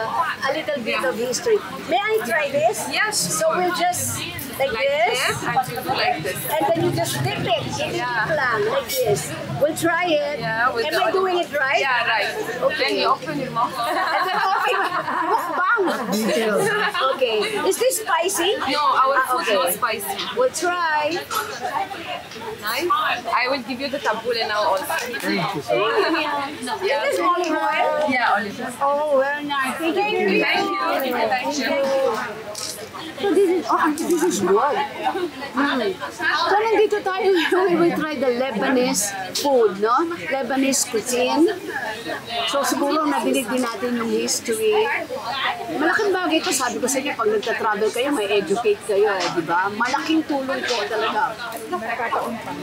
a little bit of history. May I try this? Yes. So we'll just like, Like this. this, and you do like this. And then you just dip it. in Yeah. it lang, like this. We'll try it. Yeah, Am I doing it right? Yeah, right. Okay. Then you open your mouth. (laughs) And then okay, mukbang. okay. Is this spicy? no, our Ah, food okay. not spicy. We'll try. Nice. I will give you the tabbouleh now also. Thank you. Is this olive oil? Yeah, olive oil. Oh, very nice. Thank you. Thank you. Thank you. So this is, oh, this is good. Mm. So nandito tayo we will try the Lebanese food, no? Lebanese cuisine. So siguro nabilig din natin yung history. Malaking bagay ito, sabi ko sa inyo, pag nagta-travel kayo, may educate kayo, eh, di ba? Malaking tulong po talaga.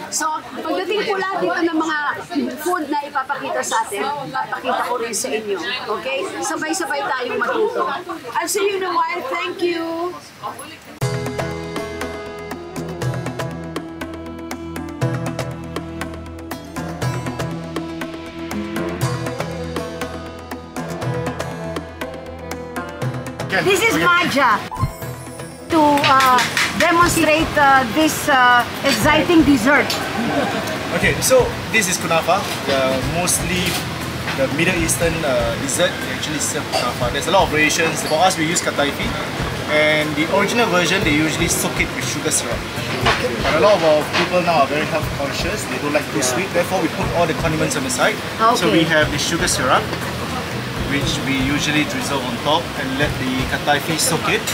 So, pagdating po lahat dito ng mga food na ipapakita sa atin, papakita ko rin sa inyo. Okay? Sabay-sabay tayong matuto. I'll see you in a while. Thank you. This is Maja to uh, demonstrate uh, this uh, exciting dessert. Okay, so this is kunafa, the mostly the Middle Eastern uh, dessert. We actually serve kunafa. There's a lot of variations. For us, we use kataifi, and the original version they usually soak it with sugar syrup. But a lot of our people now are very health conscious. They don't like too sweet. Therefore, we put all the condiments on the side. So we have the sugar syrup, which we usually drizzle on top and let the kataifi soak it.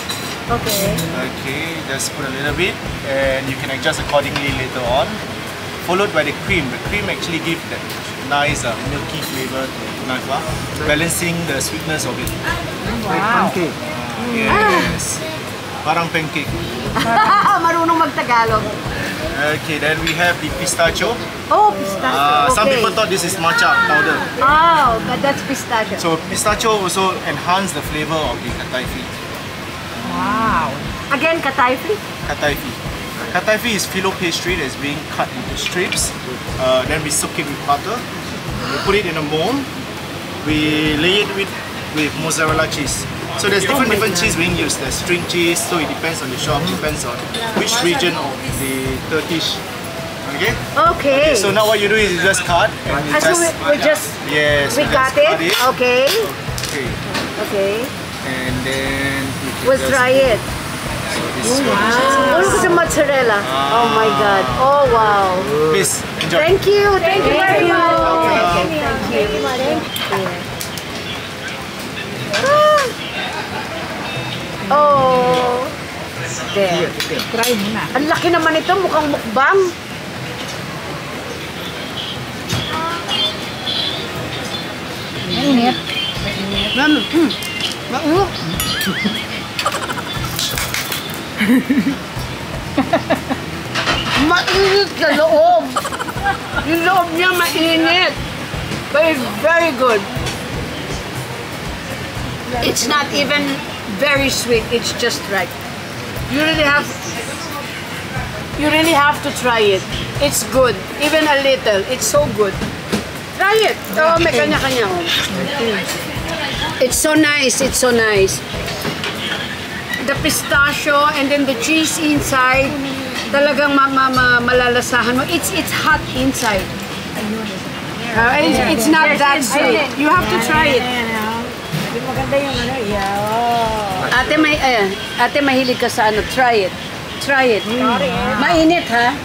Okay. Okay, just put a little bit and you can adjust accordingly later on. Followed by the cream. The cream actually gives that nice uh, milky flavor to kunafa, balancing the sweetness of it. Wow. Yes. Parang pancake. (laughs) Marunong magtagalog. Okay, then we have the pistachio. Oh, pistachio. Uh, Some people thought this is matcha powder. Oh, but that's pistachio. So pistachio also enhance the flavor of the kataifi. Wow. Again, kataifi. Kataifi. Kataifi is filo pastry that's being cut into strips. Uh, then we soak it with butter. We put it in a mold. We lay it with, with mozzarella cheese. So there's different different cheese being used. There's string cheese, so it depends on the shop, depends on which region of the Turkish. Okay? Okay. So now what you do is you just cut and you Ah, so just we, we just yes, we you cut just it. Okay. Okay. Okay. And then you We'll just- try it. So this is Oh, look at the mozzarella. Oh my God. Oh wow. Please enjoy. Thank you. Thank you very much. Welcome. Thank you. Ah. Oh. There. Try mo na. Ang laki naman ito, mukhang mukbang. Mainit. Mm. Mm. Mainit. mainit sa loob. Yung loob niya mainit. But it's very good. It's not even very sweet. It's just right. You really have you really have to try it. It's good. Even a little. It's so good. Try it. Oh, may kanya-kanya. oh. It's so nice. It's so nice. The pistachio and then the cheese inside. Talagang ma ma ma malalasahan mo. It's it's hot inside. Uh, it's, it's not that sweet. You have to try it. Maganda yung ano, yeah. Ate, may, ayan. Ate, mahilig ka sa ano. Try it. Try it. Mainit, ha?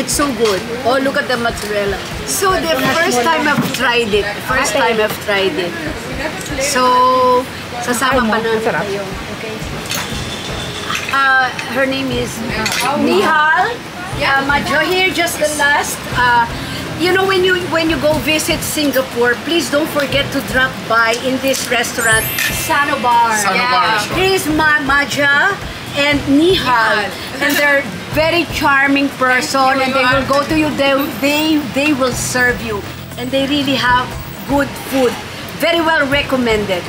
It's so good. Oh, look at the mozzarella. So, the first time I've tried it. First time I've tried it. So, sasama pa namin kayo. Okay? Uh, her name is Nihal. Yeah, Majo here, just the last. Uh, you know, when you when you go visit Singapore, please don't forget to drop by in this restaurant, Sanobar. Sanobar restaurant. Here's Ma Maja and Nihal, (laughs) and they're very charming person, and they will go to you. They they they will serve you, and they really have good food. Very well recommended.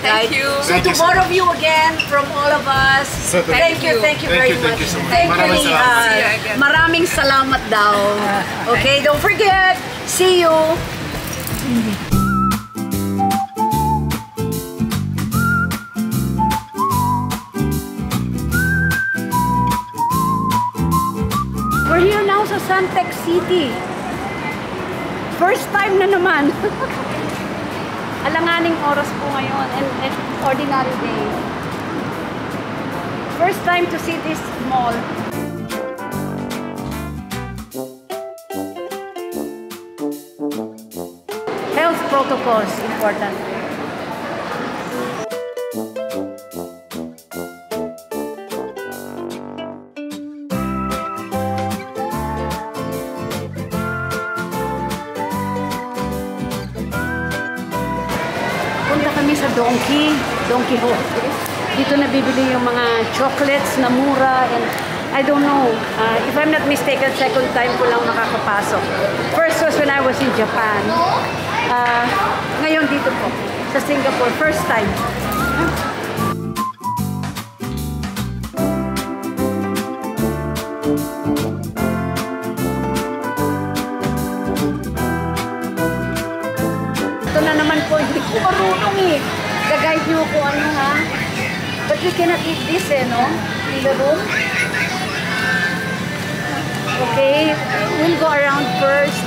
Thank right? you. So Thank to you so both of you again, from all of us, thank, you, thank you Thank very you, thank much. you so much. Thank you, Maraming salamat. See you again. Maraming salamat daw. (laughs) Okay, don't forget. See you. We're here now sa Suntec City. First time na naman. (laughs) Alanganing oras po ngayon and, and ordinary day. First time to see this mall. Health protocols important. Donkey, Don Quixote. Dito nabibili yung mga chocolates na mura and I don't know, uh, if I'm not mistaken, second time ko lang nakakapasok. First was when I was in Japan. Uh, ngayon dito po, sa Singapore, first time. Ito na naman po, hindi ko marunong eh. Gagayad niyo ko ano ha. But we cannot eat this eh, no? In the room. Okay, we'll go around first.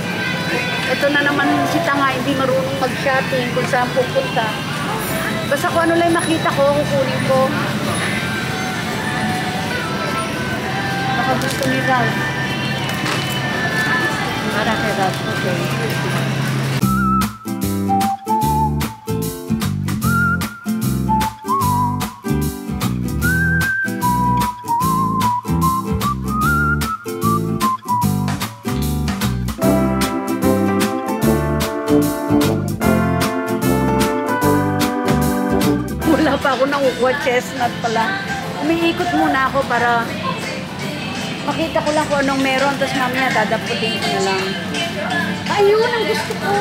Ito na naman si Tanga, hindi marunong mag-shopping kung saan pupunta. Basta kung ano lang makita ko, kukunin ko. Baka gusto ni Ralph. Kay Ralph, okay. Chestnut pala. Umiikot muna ako para makita ko lang kung anong meron. Tapos mamaya dadaputin ko na lang. Ayun ang gusto ko.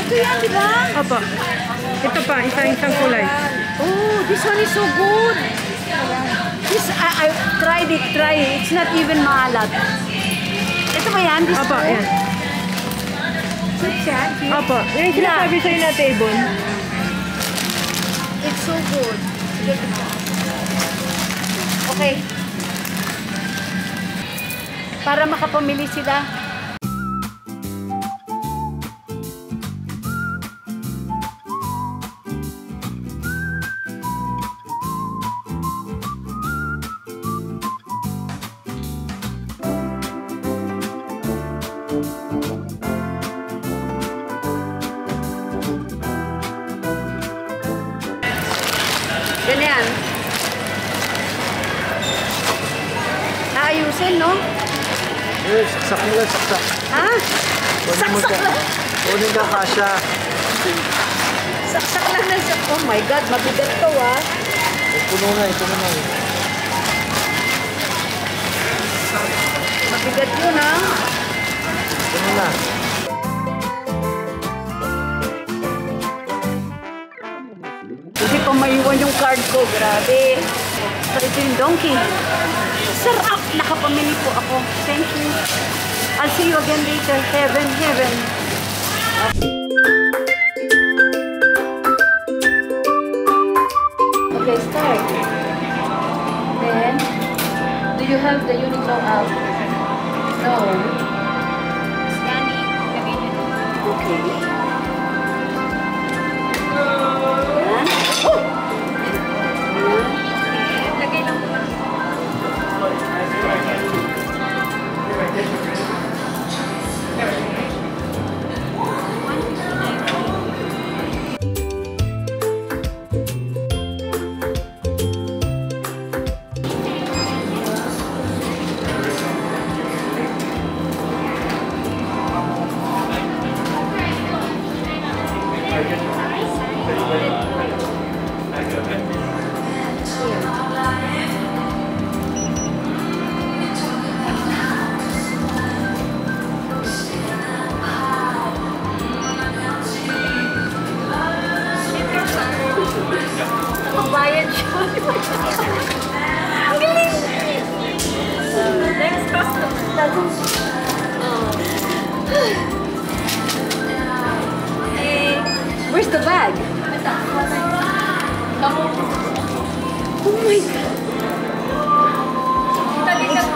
Ito yan, di ba? Opo. Ito pa, isang-isang kulay. Oh, this one is so good. This, I, I tried it, try it. It's not even maalat. Ito ba yan? This Opo, one? yan. Sweet yan? Opo. Yung sinasabi sa'yo na table. It's so good. Okay. Para makapamili sila. Eh, saksak. Ha? Saksak lang. Kunin ka kasha. Saksak lang na siya. Oh my God, mabigat to ah. Puno na, ito na na. Mabigat yun ah. Puno na. Hindi pa maiwan yung card ko. Grabe. So, ito yung donkey. Sarap! Nakapamili po ako. Thank you. I'll see you again later. Heaven, heaven. Okay, start. Then, do you have the Uniqlo out? No. Scanning. Okay.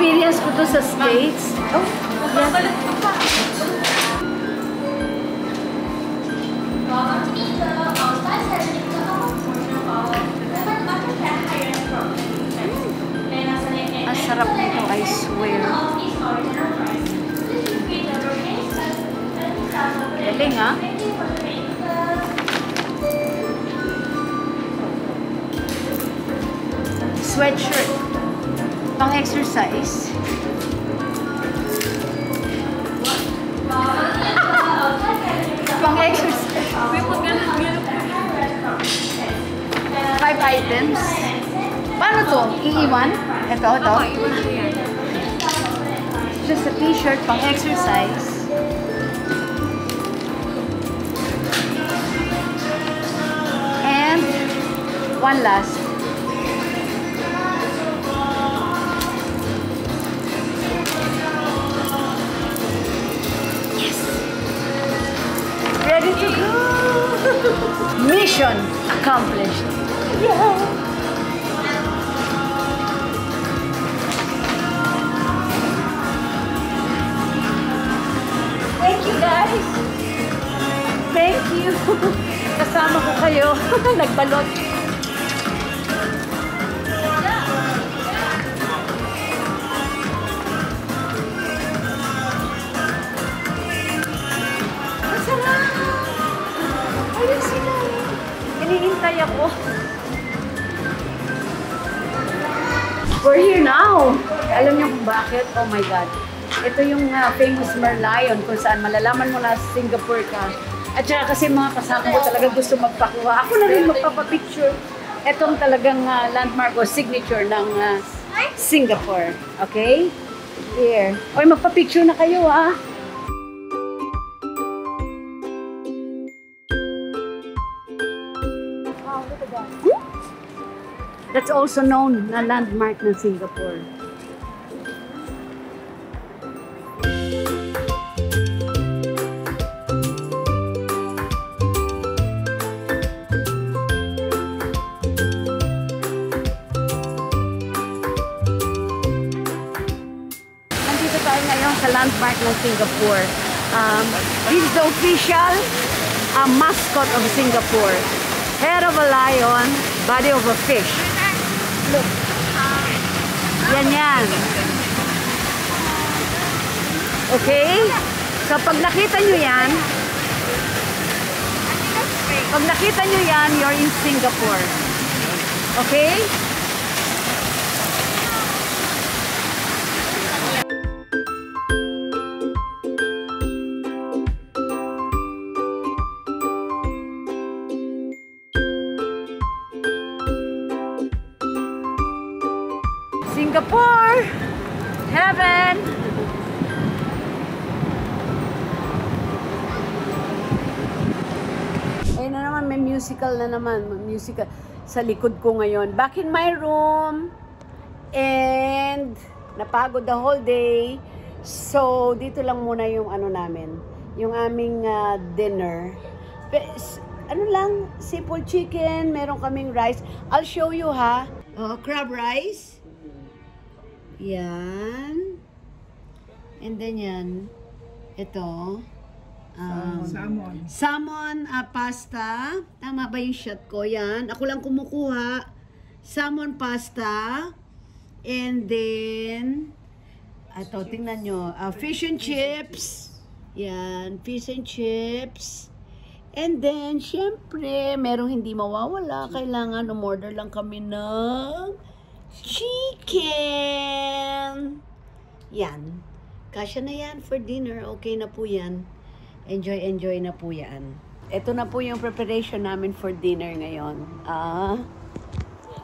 Experience ko to sa States. Oh, nito, I swear. Ah. Sweatshirt. Pang exercise. (laughs) Pang exercise. Five items. Paano to? Iiwan? Ito, ito. Just a t-shirt pang exercise. And one last. Mission accomplished. Yeah. Thank you guys. Thank you. (laughs) Kasama ko kayo. (laughs) Nagbalot. Oh my God. Ito yung uh, famous Merlion kung saan malalaman mo na Singapore ka. At saka kasi mga kasama ko talaga gusto magpakuha. Ako na rin magpapapicture. Itong talagang uh, landmark o signature ng uh, Singapore. Okay? Here. Oy, magpapicture na kayo ah. That's also known na landmark ng Singapore. Singapore. Um, this is the official uh, mascot of Singapore. Head of a lion, body of a fish. Look. Yan yan. Okay? So pag nakita nyo yan, pag nakita nyo yan, you're in Singapore. Okay? Naman. Musical sa likod ko ngayon. Back in my room. And napagod the whole day. So, dito lang muna yung ano namin. Yung aming ah, dinner. Ano lang, simple chicken, meron kaming rice. I'll show you ha. Oh, crab rice. Yan. And then yan. Ito. Um, salmon. Salmon ah, pasta. Tama ba yung shot ko? Yan. Ako lang kumukuha. Salmon pasta. And then, ito, tingnan nyo. ah, fish and chips. Yan. Fish and chips. And then, syempre, merong hindi mawawala. Kailangan umorder lang kami ng chicken. Yan. Kasya na yan for dinner. Okay na po yan. Enjoy, enjoy na po yan. Ito na po yung preparation namin for dinner ngayon. Ah,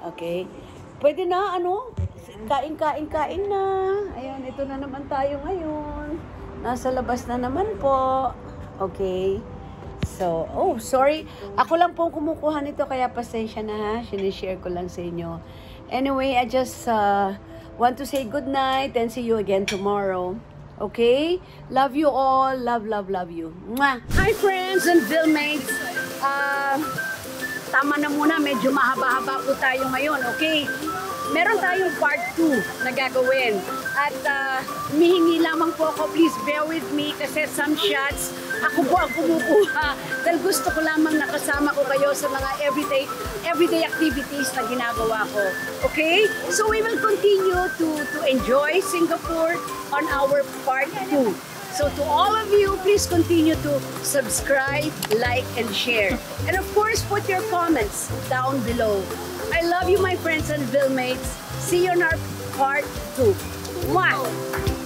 okay. Pwede na, ano? Kain, kain, kain na. Ayan, ito na naman tayo ngayon. Nasa labas na naman po. Okay. So, oh, sorry. Ako lang po kumukuha nito, kaya pasensya na ha. Sinishare ko lang sa inyo. Anyway, I just uh, want to say good night and see you again tomorrow. Okay? Love you all. Love, love, love you. Mwah! Hi, friends and Villmates. Uh, tama na muna. Medyo mahaba-haba po tayo ngayon. Okay? Meron tayong part 2 na gagawin. At uh, humihingi lamang po ako, please bear with me kasi some shots, ako po ang kumukuha. Dahil gusto ko lamang nakasama ko kayo sa mga everyday everyday activities na ginagawa ko. Okay? So we will continue to to enjoy Singapore on our part 2. So to all of you, please continue to subscribe, like, and share. And of course, put your comments down below. I love you, my friends and Villmates. See you on our part 2. Mwah!